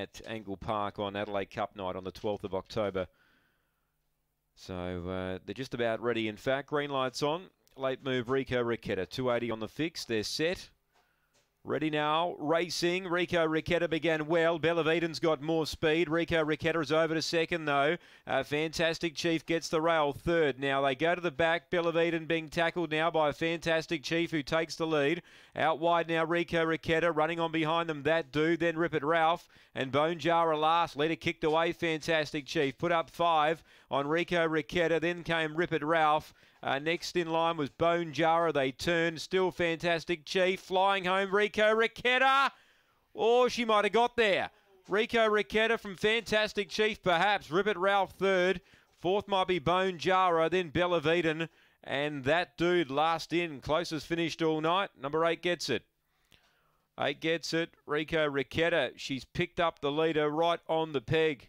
at Angle Park on Adelaide Cup night on the 12th of October. So uh, they're just about ready. In fact, green lights on. Late move Rico Riquetta, 280 on the fix. They're set. Ready now, racing. Rico Riquetta began well. Bellaviden's got more speed. Rico Riquetta is over to second, though. Uh, Fantastic Chief gets the rail third. Now they go to the back. Bellaviden being tackled now by Fantastic Chief, who takes the lead. Out wide now, Rico Riquetta running on behind them. That dude, then Rip It Ralph. And Bone Jar last. Leader kicked away, Fantastic Chief. Put up five on Rico Riquetta. Then came Rip It Ralph. Uh, next in line was Bone Jarrah. They turned. Still fantastic. Chief flying home. Rico Riquetta. Oh, she might have got there. Rico Riquetta from Fantastic Chief, perhaps. Rip It Ralph third. Fourth might be Bone Jarrah. Then Bellaviden. And that dude last in. Closest finished all night. Number eight gets it. Eight gets it. Rico Riquetta. She's picked up the leader right on the peg.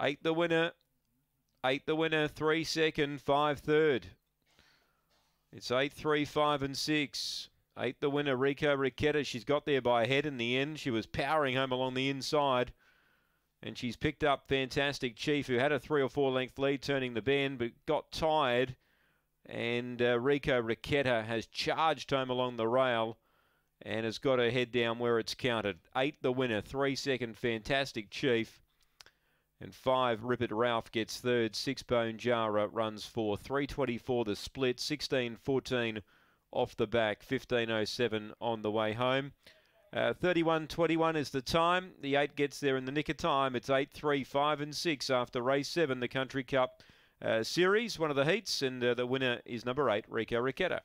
Eight the winner. Eight the winner, three second, five third. It's eight, three, five, and six. Eight the winner, Rico Riquetta. She's got there by a head in the end. She was powering home along the inside. And she's picked up Fantastic Chief, who had a three or four length lead turning the bend, but got tired. And uh, Rico Riquetta has charged home along the rail and has got her head down where it's counted. Eight the winner, three second Fantastic Chief. And five, Rip It Ralph gets third. Six, Bone Jarrah runs four. 324 the split. 16 14 off the back. 1507 on the way home. Uh, 31 21 is the time. The eight gets there in the nick of time. It's 8 3 5 and 6 after race seven, the Country Cup uh, Series, one of the heats. And uh, the winner is number eight, Rico Riquetta.